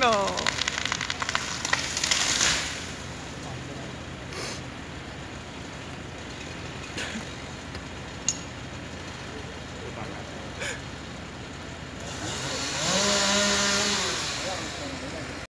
너.